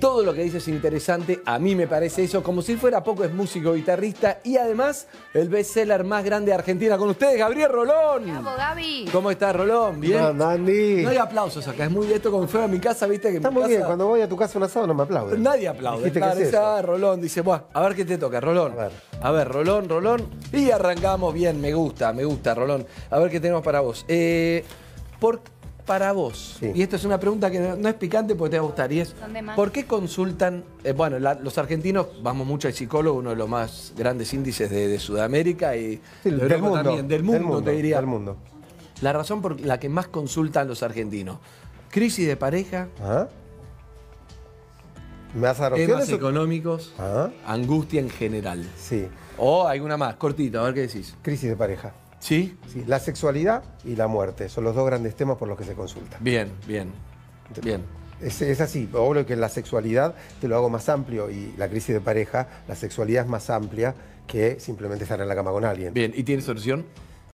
Todo lo que dice es interesante, a mí me parece eso, como si fuera poco es músico, guitarrista y además el bestseller más grande de Argentina con ustedes, Gabriel Rolón. Bravo, Gaby. ¿Cómo estás, Rolón? ¿Bien? No. No hay aplausos acá, es muy esto como fue a mi casa, viste que en Está mi muy bien, cuando voy a tu casa un asado no me aplauden. Nadie aplaude. Dijiste que Claro, es dice, eso. ah, Rolón, dice, Buah, a ver qué te toca, Rolón. A ver. A ver, Rolón, Rolón. Y arrancamos bien, me gusta, me gusta, Rolón. A ver qué tenemos para vos. Eh, por, para vos, Sí. y esto es una pregunta que no, es picante porque te va a gustar, y es. ¿por qué consultan, eh, bueno, la- los argentinos, vamos mucho al psicólogo, uno de los más grandes índices de, de Sudamérica y Sí, de del mundo. también, del mundo, te diría. Del mundo. La razón por la que más consultan los argentinos, crisis de pareja, Ajá. ¿Me vas a dar temas económicos, Ajá. angustia en general. Sí. O alguna más, cortito, a ver qué decís. Crisis de pareja. ¿Sí? Sí. La sexualidad y la muerte son los dos grandes temas por los que se consulta. Bien, bien. Bien. Es, es así, obvio que la sexualidad te lo hago más amplio y la crisis de pareja, la sexualidad es más amplia que simplemente estar en la cama con alguien. Bien. ¿Y tiene solución?